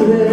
today.